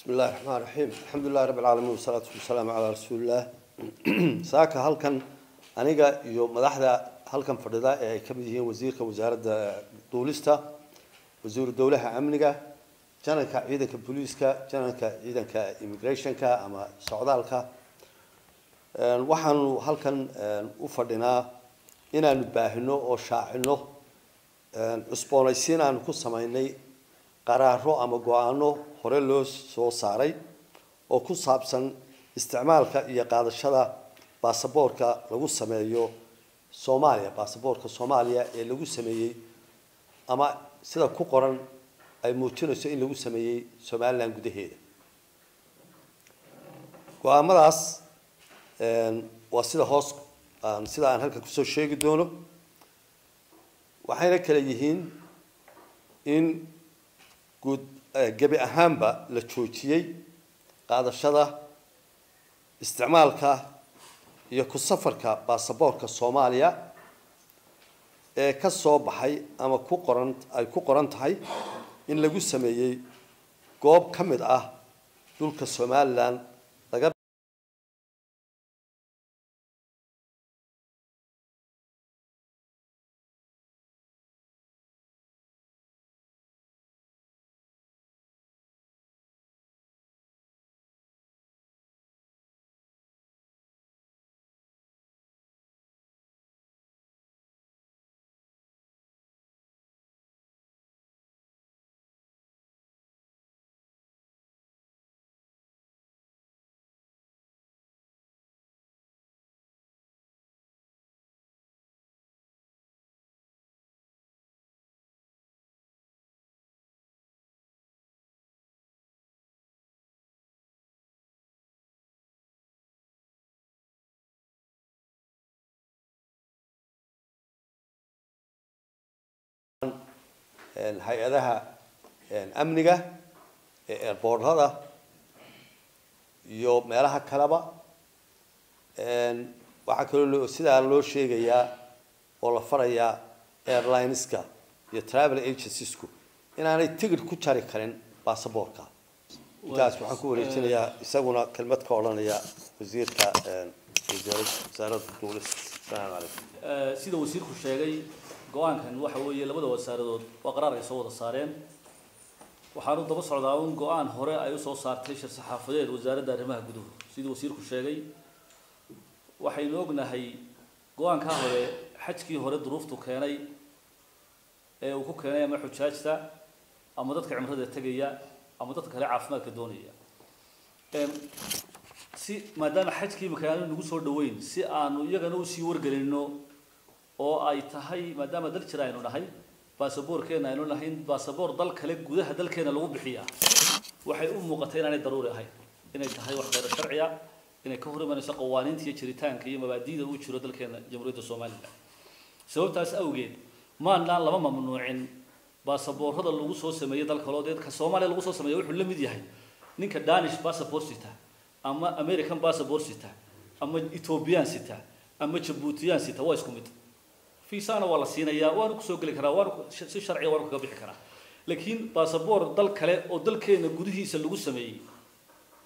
bismi illahi raxmaan raxiim alxamdu lilahi rabbi alcaalamiin wasalaatu wasalaamu calaa rasuulillaah saaka halkan aniga iyo madaxda halkan fadhida ee ay ka mid yihiin wasiirka wasaaradda duulista wasiiru dowlaha amniga janalka ciidanka booliiska janalka ciidanka immigrationka ama socdaalka. Waxaanu halkan u fadhinaa inaanu baahino oo shaacino. Cusboonaysiin aanu ku samaynay qaraaro ama go'aano hore loo soo saaray oo ku saabsan isticmaalka iyo qaadashada baasaboorka lagu sameeyo soomaaliya baasaboorka soomaaliya ee lagu sameeyey ama sida ku qoran ay muujinayso in lagu sameeyey somalilan gudaheeda. Go'aamadaas waa sida hoos sida aan halkan ku soo sheegi doono. Waxayna kale yihiin in guud gebi ahaanba la joojiyey qaadashada isticmaalka iyo ku safarka baasaboorka soomaaliya ee ka soo baxay ama ku qoran ay ku qoran tahay in lagu sameeyey goob ka mid ah dhulka somalilan hay'adaha amniga ee eerboorhada iyo meelaha kaleba waxaa kaloo sidaa loo sheegayaa oo la farayaa airlineska iyo travel agenciesku inaanay tigid ku jari karin baasaboorka. Intaas waxaan ku wareejinayaa isaguna kelmad ka odhanaya wasiirka wasaaradda calaykum sida wasiirku sheegay go-aankan waxa weeye labada wasaaradood waa qaraar ay soo wada saareen waxaanu daba socdaa un go-aan hore ay usoo saartay shir saxaafadeed wasaaradda arrimaha guduhu sidii wasiirku sheegay waxaynu ognahay go-aankaa hore xajkii hore duruuftu keenay ee uu ku keenay ama xujaajta ama dadka cimrada tegaya ama dadka kale caafimaadka doonaya si maadaama xajkii imika aanu nagu soo dhaweyn si aanu iyagana u sii wargelino oo ay tahay maadaama dal jira aynu nahay baasaboorkeena aynu nahayn baasaboor dal kale gudaha dalkeena lagu bixiyaa waxay u muuqatay inaanay daruuri ahayn inay tahay wax khayr sharciya inay ka hor imanayso qawaaniinta iyo jiritaanka iyo mabaadi'da uu jiro dalkeena jamhuuriyadda somalilan sababtaas awgeed maannaan lama mamnuucin baasaboorrada lagu soo sameeyey dal kaloo dee ka soomaaliya lagu soo sameeya wuxuu la mid yahay. Ninka danish passport sita ama american passport sita. Ama ethiopian sita. Ama jabuutiyan sita. Waa isku mid. Fiisana waa la siinayaa waanu ku soo geli karaa waanu si sharciya waanu kaga bixi karaa. Laakiin baasaboor dal kale oo dalkeena gudihiisa lagu sameeyey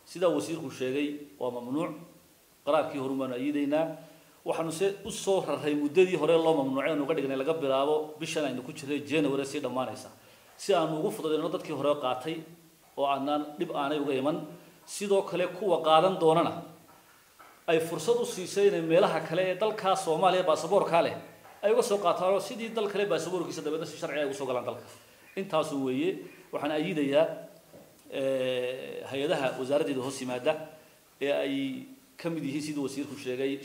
sidaa wasiirku sheegay waa mamnuuc. Qaraarkii horu baanu waxaanu se u soo raray muddadii hore loo mamnuucay aanu uga dhignay laga bilaabo bishan aynu ku jiray january sii dhammaanaysa. Si aanu ugu fududayno dadkii hore qaatay oo aanaan dhib aanay uga iman sidoo kale kuwa qaadan doonana. Ay fursad u siisay inay meelaha kale ee dalkaa soomaaliya baasaboorkaa leh. Ay uga soo qaataanoo sidii dal kale baasaboorkiisa dabeedna si sharci ay ugu soo galaan dalka. Intaasu weeye waxaan ayidayaa hay'adaha wasaaraddeeda hoos yimaada ee ay ka mid yihiin sidii wasiirku sheegay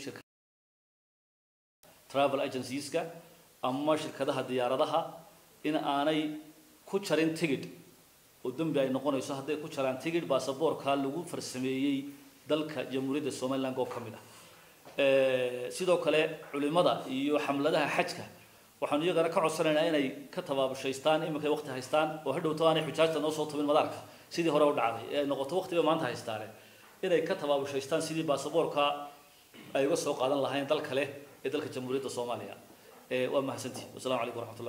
travel agencieska ama shirkadaha diyaaradaha in aanay ku jarin tigid oo dembi ay noqonayso hadday ku jaraan tigid baasaboorka lagu farsameeyey dalka jamhuuriyadda somaliland goob ka mid ah. Sidoo kale culimada iyo xamladaha xajka waxaanu iyagana ka codsanaynaa inay ka tabaabushaystaan iminkay waqti haystaan oo hadhowto aanay xujaajta noo soo tabin madaarka sidii hore u dhacday ee noqoto waqtiba maanta haystaane. Inay ka tabaabushaystaan sidii baasaboorka ay uga soo qaadan lahayn dal kale ee dalka jamhuuriyadda soomaaliya. Waa mahadsantihi wasalaamu calaykum waraxmatullah